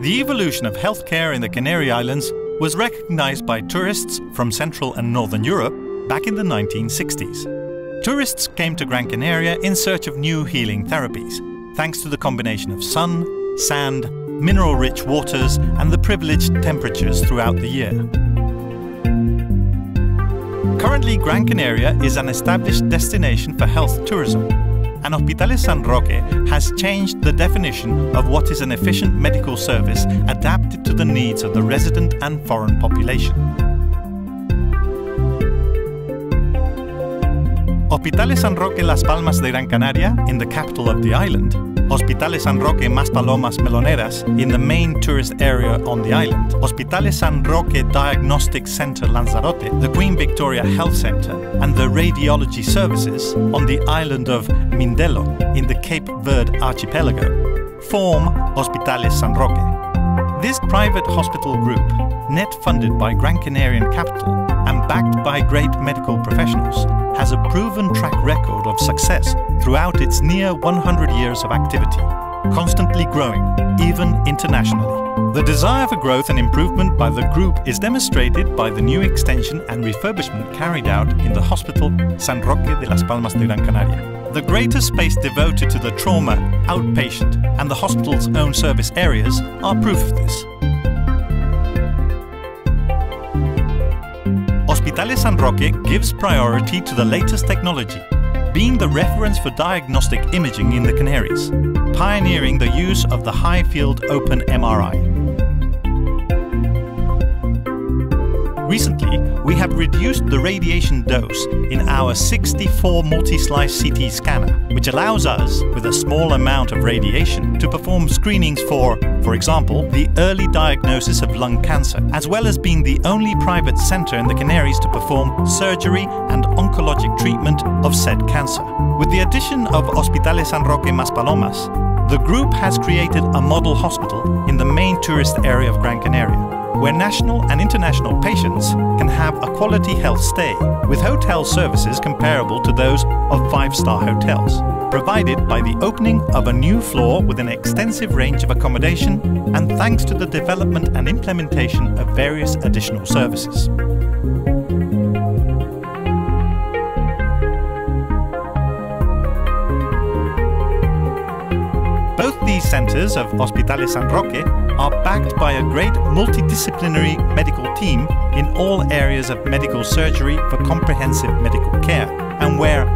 The evolution of healthcare in the Canary Islands was recognized by tourists from Central and Northern Europe back in the 1960s. Tourists came to Gran Canaria in search of new healing therapies, thanks to the combination of sun, sand, mineral rich waters, and the privileged temperatures throughout the year. Currently, Gran Canaria is an established destination for health tourism, and Hospitales San Roque has changed the definition of what is an efficient medical service adapted to the needs of the resident and foreign population. Hospitales San Roque Las Palmas de Gran Canaria, in the capital of the island, Hospitales San Roque Maspalomas Meloneras in the main tourist area on the island, Hospitales San Roque Diagnostic Center Lanzarote, the Queen Victoria Health Center, and the radiology services on the island of Mindelo in the Cape Verde archipelago form Hospitales San Roque. This private hospital group, net funded by Gran Canarian Capital and backed by great medical professionals, has a proven track record of success throughout its near 100 years of activity, constantly growing, even internationally. The desire for growth and improvement by the group is demonstrated by the new extension and refurbishment carried out in the hospital San Roque de las Palmas de Gran Canaria. The greater space devoted to the trauma, outpatient, and the hospital's own service areas are proof of this. Hospitales San Roque gives priority to the latest technology, being the reference for diagnostic imaging in the Canaries, pioneering the use of the high field open MRI. Recently, we have reduced the radiation dose in our 64 multi-slice CT scanner, which allows us, with a small amount of radiation, to perform screenings for, for example, the early diagnosis of lung cancer, as well as being the only private center in the Canaries to perform surgery and oncologic treatment of said cancer. With the addition of Hospitales San Roque Maspalomas, the group has created a model hospital in the main tourist area of Gran Canaria where national and international patients can have a quality health stay with hotel services comparable to those of five-star hotels, provided by the opening of a new floor with an extensive range of accommodation and thanks to the development and implementation of various additional services. Both these centres of Hospitales San Roque are backed by a great multidisciplinary medical team in all areas of medical surgery for comprehensive medical care,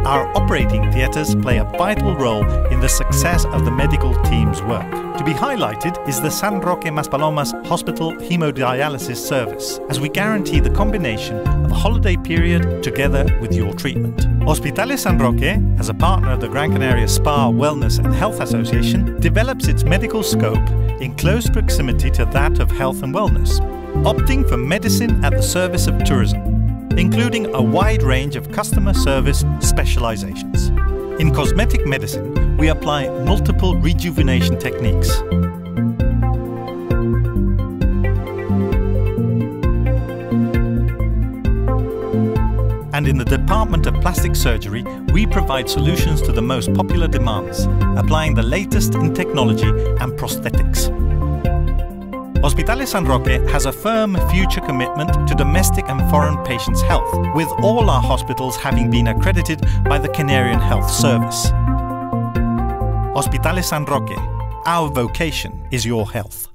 our operating theatres play a vital role in the success of the medical team's work. To be highlighted is the San Roque Maspalomas Hospital Hemodialysis Service, as we guarantee the combination of a holiday period together with your treatment. Hospitales San Roque, as a partner of the Gran Canaria Spa, Wellness and Health Association, develops its medical scope in close proximity to that of health and wellness, opting for medicine at the service of tourism, including a wide range of customer service specializations. In cosmetic medicine, we apply multiple rejuvenation techniques and in the Department of Plastic Surgery, we provide solutions to the most popular demands, applying the latest in technology and prosthetics. Hospitales San Roque has a firm future commitment to domestic and foreign patients' health, with all our hospitals having been accredited by the Canarian Health Service. Hospitales San Roque, our vocation is your health.